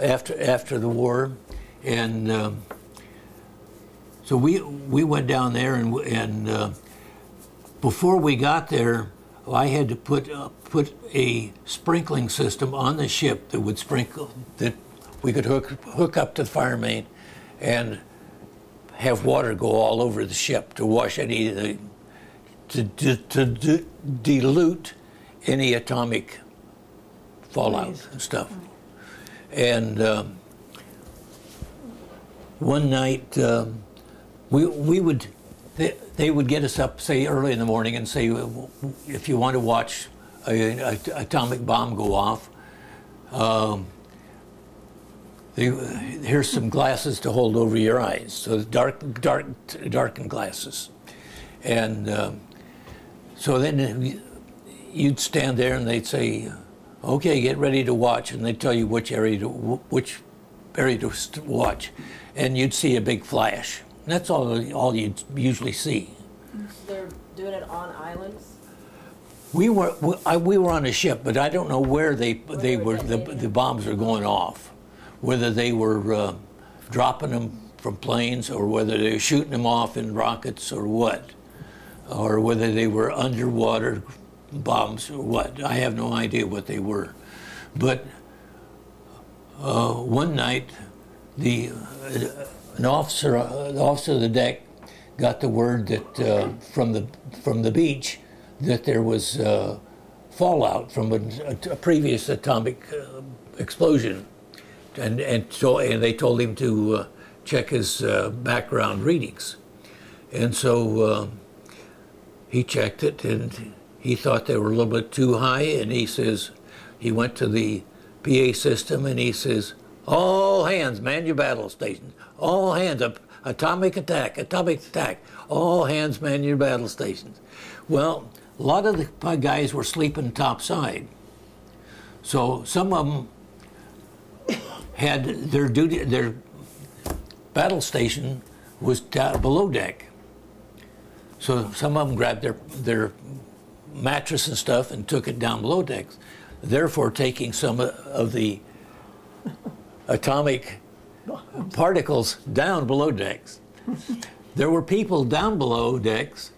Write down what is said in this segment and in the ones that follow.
after after the war, and um, so we we went down there and and uh, before we got there, I had to put uh, put a sprinkling system on the ship that would sprinkle that we could hook hook up to the fire main, and have water go all over the ship to wash any of the to, to, to dilute any atomic fallout and stuff. And um, one night, um, we, we would, they, they, would get us up, say, early in the morning and say, if you want to watch an atomic bomb go off, um, they, here's some glasses to hold over your eyes. So dark, dark, darkened glasses. And um, so then you'd stand there and they'd say, okay, get ready to watch. And they'd tell you which area to, which area to watch. And you'd see a big flash. And that's all, all you'd usually see. They're doing it on islands? We were, we, I, we were on a ship, but I don't know where they, where they were, the, the bombs were going off. Whether they were uh, dropping them from planes or whether they were shooting them off in rockets or what or whether they were underwater bombs or what. I have no idea what they were. But uh, one night, the uh, an officer, uh, the officer of the deck, got the word that uh, from the from the beach that there was uh, fallout from a, a previous atomic uh, explosion, and and so and they told him to check his background readings, and so he checked it and he thought they were a little bit too high and he says he went to the PA system and he says all hands man your battle stations. All hands up, atomic attack atomic attack. All hands man your battle stations. Well a lot of the guys were sleeping topside. So some of them had their duty their battle station was below deck. So some of them grabbed their, their mattress and stuff and took it down below decks, therefore taking some of the atomic particles down below decks. There were people down below decks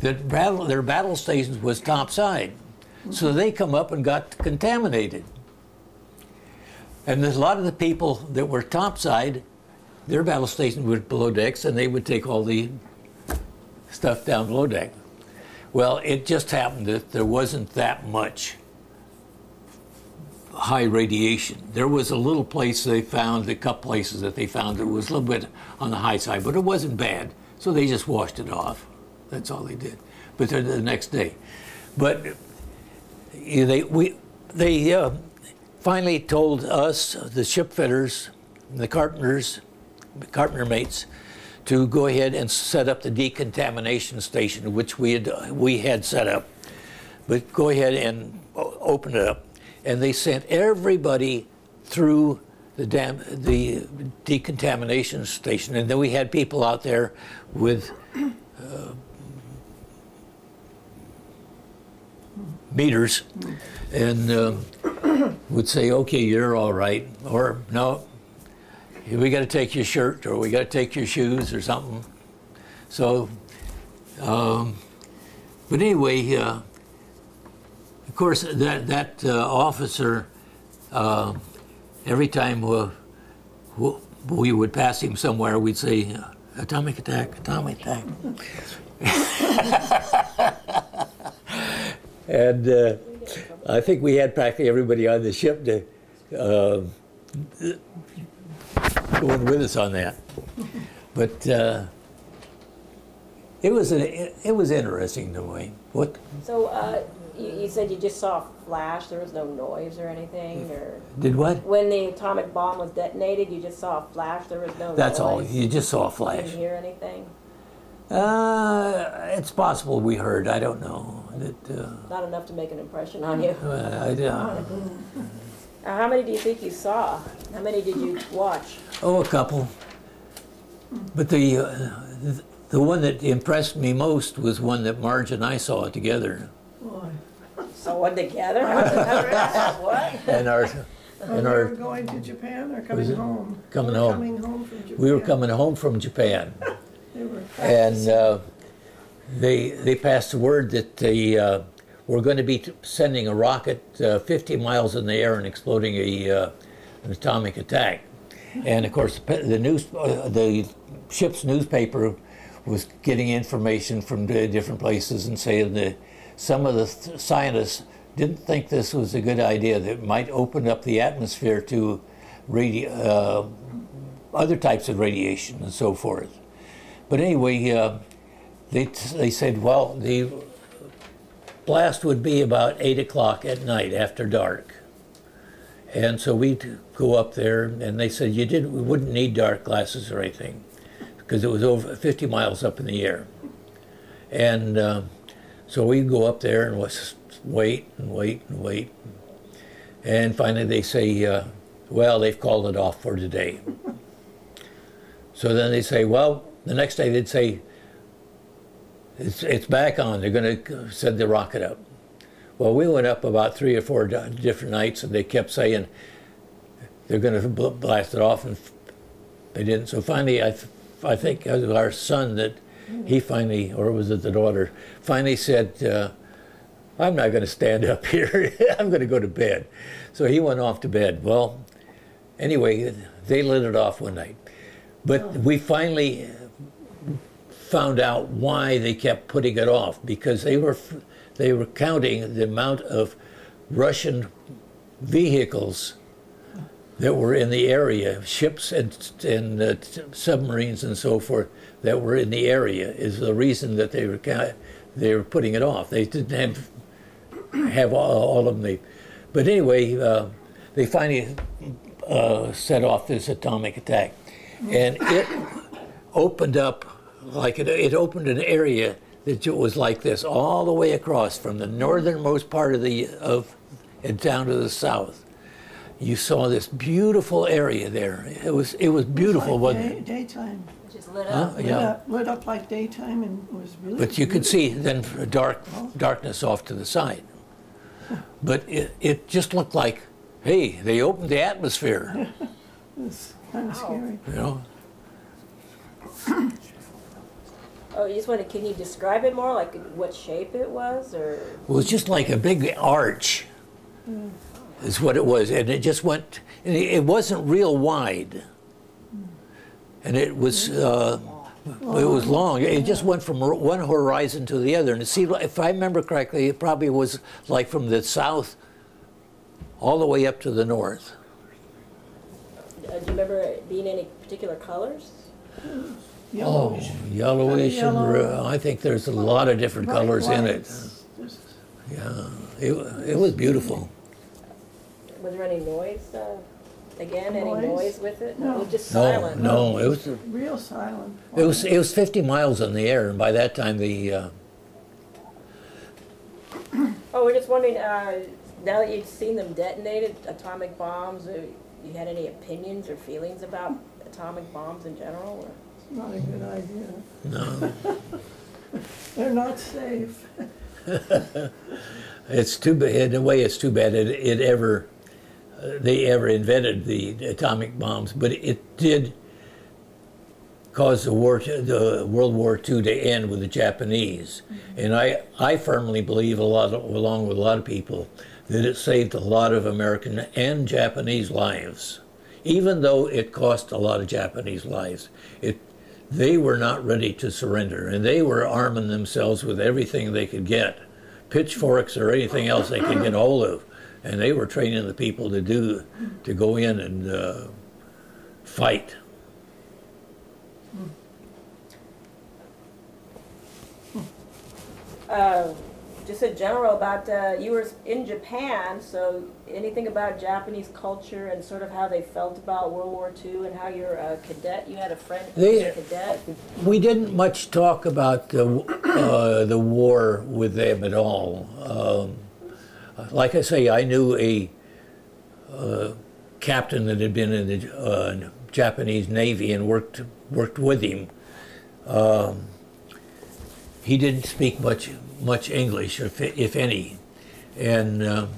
that battle, their battle stations was topside. So they come up and got contaminated. And there's a lot of the people that were topside, their battle station was below decks, and they would take all the stuff down below deck. Well, it just happened that there wasn't that much high radiation. There was a little place they found, a couple places that they found that was a little bit on the high side, but it wasn't bad. So they just washed it off. That's all they did. But the next day. But they, we, they uh, finally told us, the ship fitters, the carpenters, the carpenter mates, to go ahead and set up the decontamination station, which we had, we had set up. But go ahead and open it up. And they sent everybody through the, dam, the decontamination station. And then we had people out there with uh, meters and uh, would say, okay, you're all right. Or, no, we got to take your shirt or we got to take your shoes or something. So, um, but anyway, uh, of course, that that uh, officer, uh, every time uh, we would pass him somewhere, we'd say, "Atomic attack! Atomic attack!" and uh, I think we had practically everybody on the ship to uh, going with us on that. But uh, it was an, it was interesting to me. What? So uh, you, you, said you just saw a flash. There was no noise or anything, or did what? When the atomic bomb was detonated, you just saw a flash. There was no. That's noise. all. You just saw a flash. Didn't hear anything. Uh, it's possible we heard. I don't know. Uh, Not enough to make an impression on you. Uh, I, how many do you think you saw? How many did you watch? Oh, a couple. But the uh, the one that impressed me most was one that Marge and I saw together. Saw one together? what? And our Oh, And you our- were going to Japan or coming it? home? Coming You home. Coming home from Japan. We were coming home from Japan. They were And uh, they they passed the word that they uh, were going to be sending a rocket uh, 50 miles in the air and exploding a uh, an atomic attack. And of course, the news uh, the ship's newspaper was getting information from different places and saying that some of the th- scientists didn't think this was a good idea. That might open up the atmosphere to uh, other types of radiation and so forth. But anyway, uh, they, they said, well, the blast would be about 8 o'clock at night after dark. And so we'd go up there, and they said you didn't, we wouldn't need dark glasses or anything because it was over 50 miles up in the air. And uh, so we'd go up there and wait and wait and wait. And finally they say, uh, well, they've called it off for today. So then they say, well, the next day they'd say, it's, it's back on. They're going to send the rocket up. Well, we went up about three or four different nights, and they kept saying they're going to blast it off, and they didn't. So finally, I, I think it was our son that he finally, or was it the daughter, finally said, uh, I'm not going to stand up here. I'm going to go to bed. So he went off to bed. Well, anyway, they lit it off one night. But we finally found out why they kept putting it off because they were they were counting the amount of Russian vehicles that were in the area, ships and, and uh, submarines and so forth that were in the area is the reason that they were they were putting it off. They didn't have have all, all of them. But anyway, uh, they finally uh, set off this atomic attack, and it opened up like it, it opened an area that was like this all the way across from the northernmost part of the of and down to the south. You saw this beautiful area there. It was it was beautiful, Like wasn't day, it? daytime. Just lit Huh? up. Lit Yeah. up, lit up like daytime and it was really. But you could see then dark darkness off to the side. But it, it just looked like, hey, they opened the atmosphere, It was kind of scary. you know. Oh, you just wanted, can you describe it more, like what shape it was, or? It was just like a big arch, is what it was, and it just went. and It it wasn't real wide, and it was. Uh, it was long. It just went from one horizon to the other, and it seemed, if I remember correctly, it probably was like from the south all the way up to the north. Uh, do you remember it being any particular colors? Oh, Yellowish. yellowish, and Yellow. uh, I think there's a lot of different bright colors in it. lights. Yeah, it, it was beautiful. Was there any noise? Uh, again, any Noise? noise with it? No. It was just No, silent. no, it was Real silent. it was it was 50 miles in the air, and by that time the uh, Oh, we're just wondering. Uh, now that you've seen them detonated atomic bombs, uh, you had any opinions or feelings about atomic bombs in general? Or? Not a good idea. no, They're not safe. it's too bad. In a way, it's too bad it, it ever uh, they ever invented the atomic bombs, but it did cause the war to, the World War II to end with the Japanese, and I I firmly believe a lot of, along with a lot of people that it saved a lot of American and Japanese lives, even though it cost a lot of Japanese lives. It they were not ready to surrender, and they were arming themselves with everything they could get, pitchforks or anything else they could get hold of, and they were training the people to do to go in and uh, fight. Uh, just in general about uh, you were in Japan, so anything about Japanese culture and sort of how they felt about World War II and how you're a cadet. You had a friend who was They- a cadet. We didn't much talk about the uh, the war with them at all. Um, like I say, I knew a uh, captain that had been in the uh, Japanese Navy and worked worked with him. Um, he didn't speak much much English, if, if any. And um,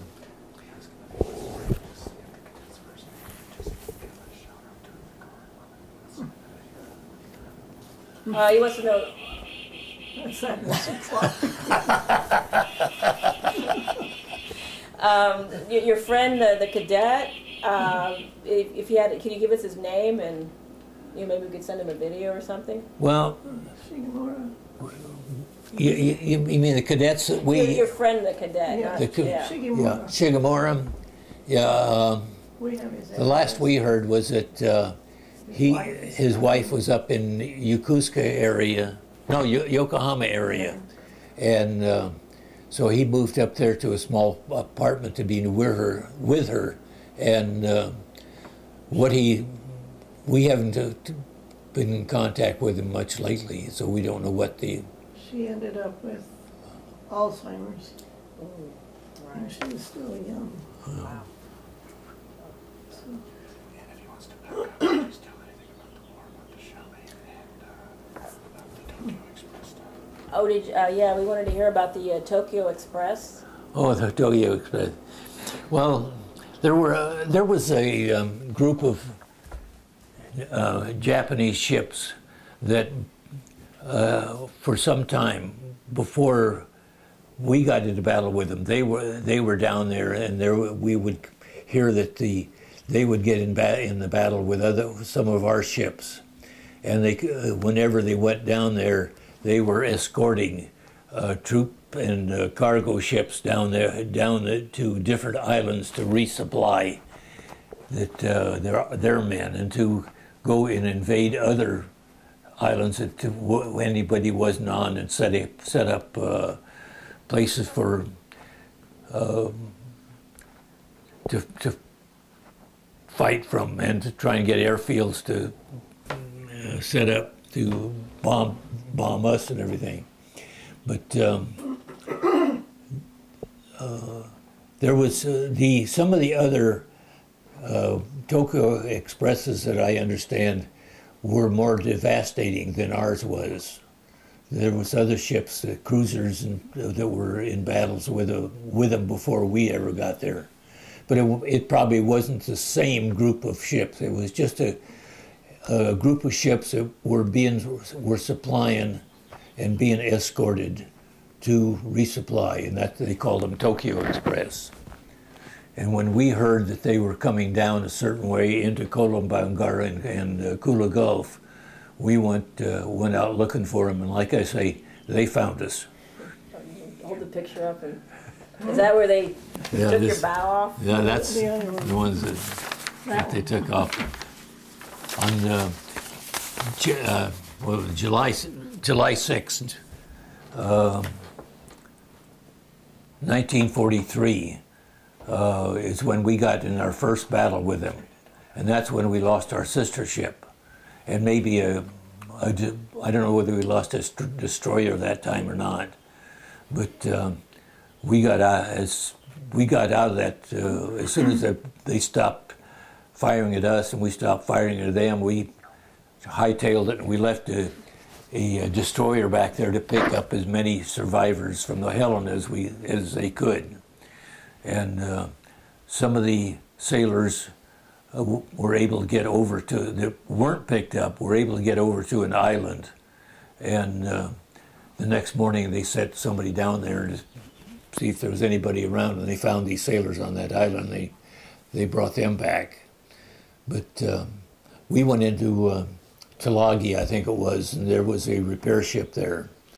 Uh, he wants to know. Um, your friend, the, the cadet, uh, if, if, he had, can you give us his name and you know, maybe we could send him a video or something? Well, you, you, you mean the cadets that Your, we, your friend, the cadet, Yeah. not, The ca- yeah. yeah, Shigemura. Shigemura. Yeah, um, We have his the last we heard was that uh, he, his wife was up in Yokosuka area, no, Yo- Yokohama area, and uh, so he moved up there to a small apartment to be with her, with her, and uh, what he, we haven't uh, been in contact with him much lately, so we don't know what the. She ended up with Alzheimer's, Mm, and right. she was still young. Wow. So, And if he wants to back up, just tell anything about the war, about the shelling, and uh, about the Tokyo Express stuff. Oh, did you, uh, yeah, we wanted to hear about the uh, Tokyo Express. Oh, the Tokyo Express. Well, there were uh, there was a um, group of uh, Japanese ships that, uh, for some time before we got into battle with them, they were they were down there, and there we would hear that the they would get in ba- in the battle with other some of our ships, and they uh, whenever they went down there, they were escorting uh, troop and uh, cargo ships down there down to different islands to resupply that uh, their their men and to go and invade other islands that anybody wasn't on and set up set up uh, places for um, to to fight from and to try and get airfields to uh, set up to bomb bomb us and everything. But um, uh, there was uh, the some of the other uh, Tokyo expresses that I understand were more devastating than ours was. There was other ships, uh, cruisers, and, uh, that were in battles with uh, with them before we ever got there. But it, it probably wasn't the same group of ships. It was just a, a group of ships that were being were supplying and being escorted to resupply, and that they called them Tokyo Express. And when we heard that they were coming down a certain way into Kolombangara and, and uh, Kula Gulf, we went uh, went out looking for them, and like I say, they found us. Hold the picture up and, is that where they Yeah, took this- your bow off? Yeah, that's The one. the ones that, that they took off on uh, Ju- uh, well, July July sixth, um, nineteen forty three. Uh, is when we got in our first battle with them, and that's when we lost our sister ship, and maybe a, a I don't know whether we lost a st- destroyer that time or not, but um, we got out as we got out of that uh, as soon as they, they stopped firing at us and we stopped firing at them. We hightailed it and we left a, a, destroyer back there to pick up as many survivors from the Helena as we as they could. And uh, some of the sailors uh, were able to get over to that weren't picked up. Were able to get over to an island, and uh, the next morning they sent somebody down there to see if there was anybody around, and they found these sailors on that island. They they brought them back, but um, we went into uh, Tulagi, I think it was, and there was a repair ship there,